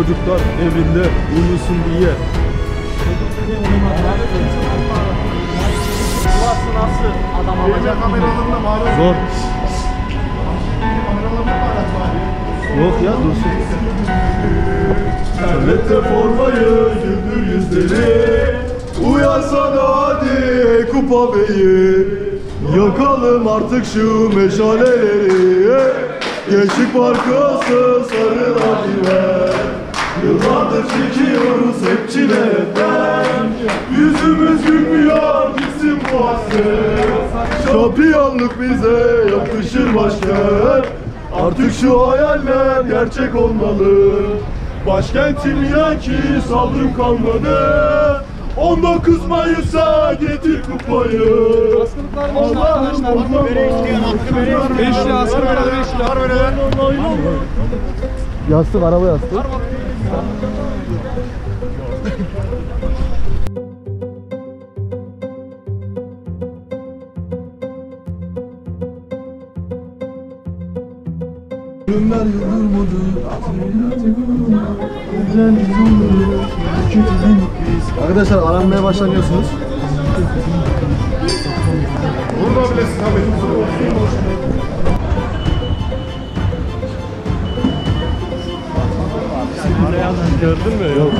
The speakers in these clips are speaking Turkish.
Çocuklar evinde uyusun diye. Burası nasıl adam alacak? Zor. Yok ya dursun. Terlette formayı, güldür yüzleri Uyansana hadi kupa beyi Yakalım artık şu meşaleleri Gençlik Parkası sarı laciver Yıllardır çekiyoruz hep çiletten Yüzümüz gülmüyor gitsin bu hasret Şampiyonluk bize yakışır başkan Artık şu hayaller gerçek olmalı. Başkentim inan ki saldırım kalmadı. 19 Mayıs'a getir kupayı. Allah'ım Allah'ım. Beşli asker böyle beşli. Yastık araba yastık Günler yıldırmadı Arkadaşlar aranmaya başlanıyorsunuz. Burada bile sinek Gördün mü? Yok.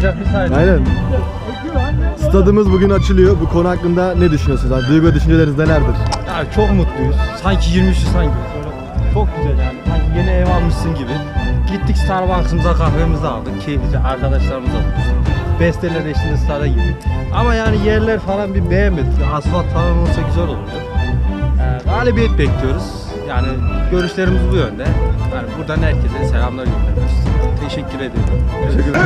Soracak bir saniye. Aynen. Stadımız bugün açılıyor. Bu konu hakkında ne düşünüyorsunuz? Yani duygu ve düşünceleriniz nelerdir? Ya çok mutluyuz. Sanki 23'ü sanki. Çok güzel yani. Sanki yeni ev almışsın gibi. Gittik Starbucks'ımıza kahvemizi aldık. Keyiflice arkadaşlarımızla buluştuk. Besteler eşliğinde stada girdik. Ama yani yerler falan bir beğenmedik. Asfalt falan olsa güzel olurdu. Ee, galibiyet bekliyoruz. Yani görüşlerimiz bu yönde. Yani buradan herkese selamlar gönderiyoruz. Teşekkür ediyorum. Teşekkür ederim.